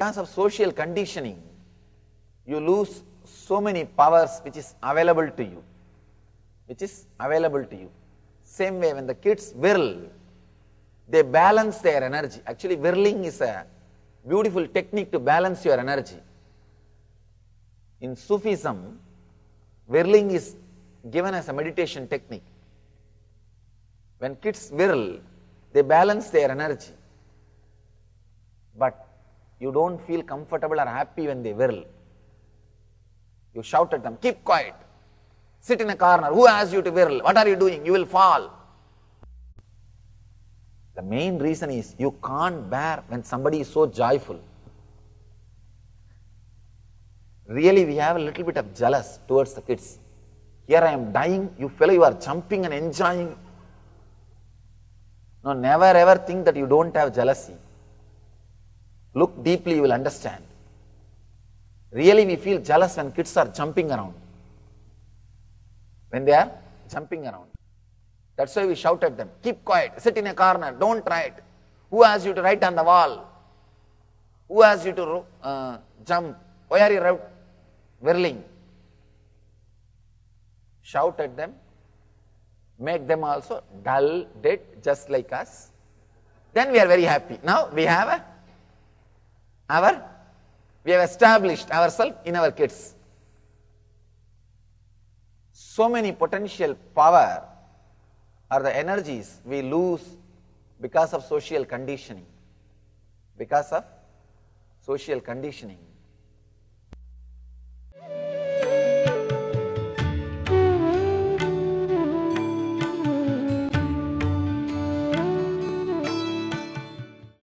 because of social conditioning, you lose so many powers which is available to you, which is available to you. Same way when the kids whirl, they balance their energy. Actually, whirling is a beautiful technique to balance your energy. In Sufism, whirling is given as a meditation technique. When kids whirl, they balance their energy. But you don't feel comfortable or happy when they whirl. You shout at them, keep quiet, sit in a corner. Who asked you to whirl? What are you doing? You will fall. The main reason is you can't bear when somebody is so joyful. Really, we have a little bit of jealous towards the kids. Here I am dying, you fellow, you are jumping and enjoying. No, never ever think that you don't have jealousy. Look deeply, you will understand. Really, we feel jealous when kids are jumping around. When they are jumping around. That's why we shout at them, keep quiet, sit in a corner, don't write. Who asked you to write on the wall? Who asked you to uh, jump? Why are you whirling? Shout at them, make them also dull, dead, just like us. Then we are very happy. Now we have a, our, we have established ourselves in our kids. So many potential power are the energies we lose because of social conditioning. Because of social conditioning.